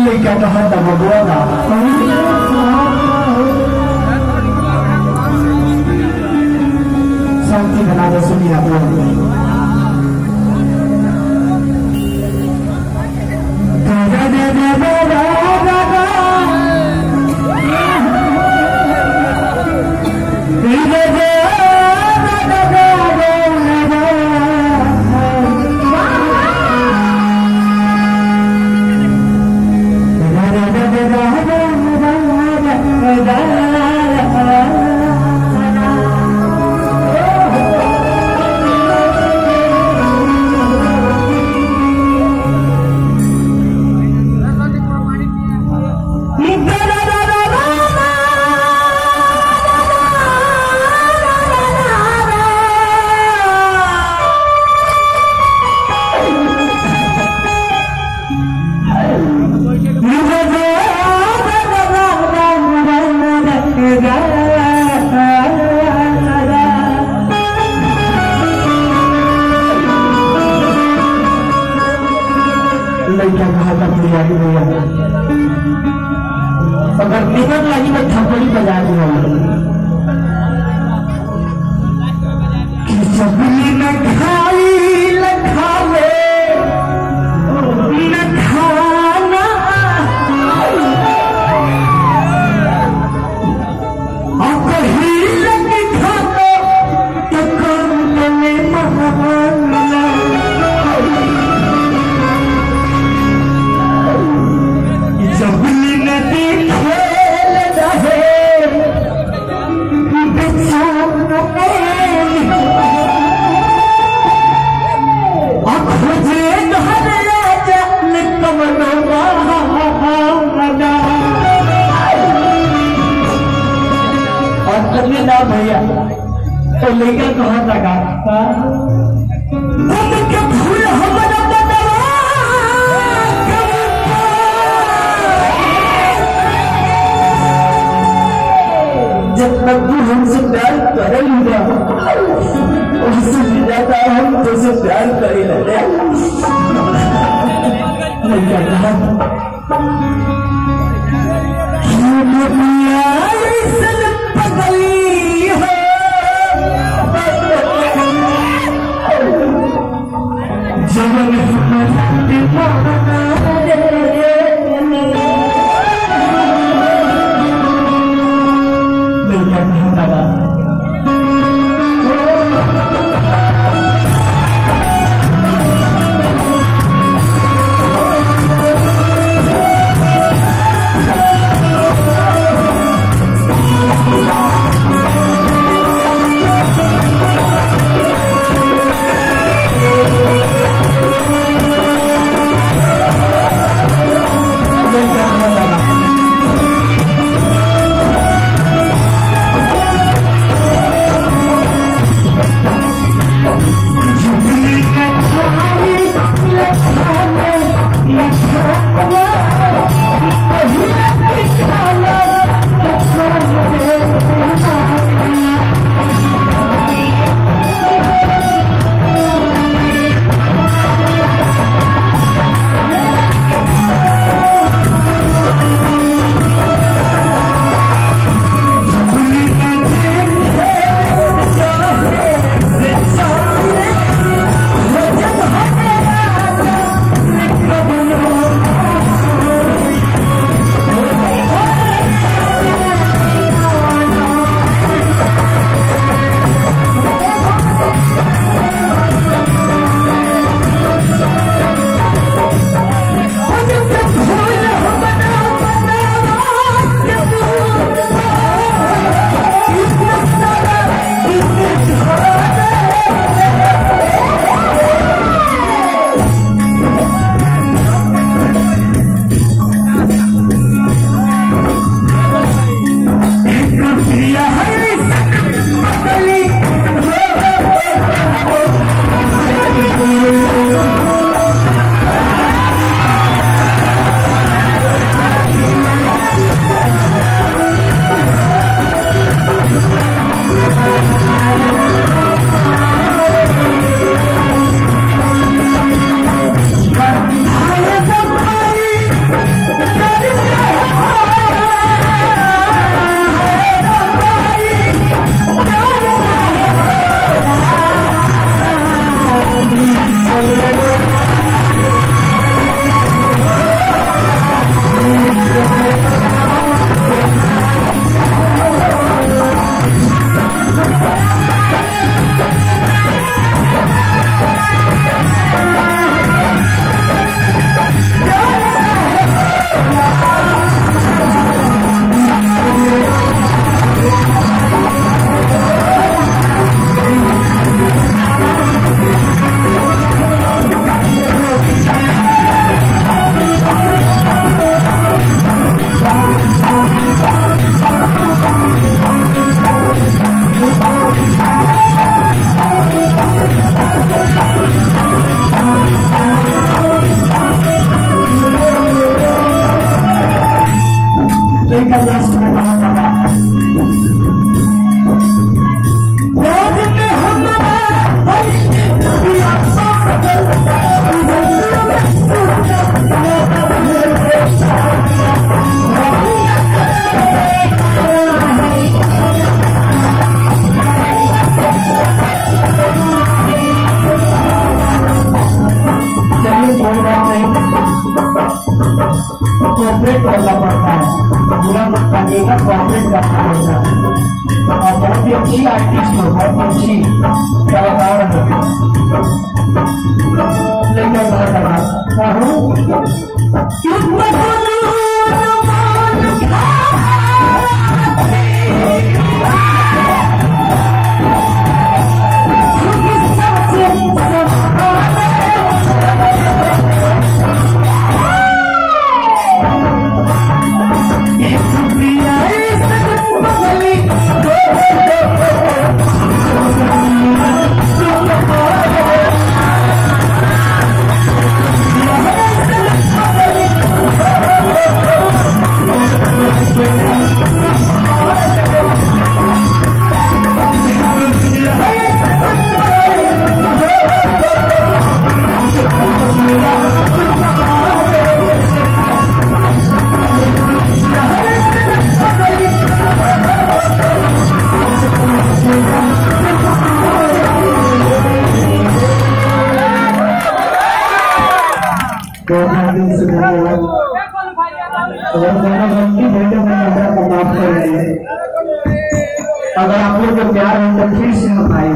Likatahan na magawa na. Santi na nasa niya po. مگر نکل لگی میں تھپڑی بجا دیا سبھی میں کھا نہ بھیا۔ تو لے کر کہاں تک آتا بھول ہم سے پیار کرے گا اس سے زیادہ ہم تو سے پیار کرے لگے میں Muhammad. دینا کوپریٹ کرنا ہوتا ہے بہت ہی اچھی آرٹسٹ ہو بہت اچھی کلاکار ہو لیکن میں ہوں اگر آپ لوگوں کو پیار ہے تو پھر سے ہم آئے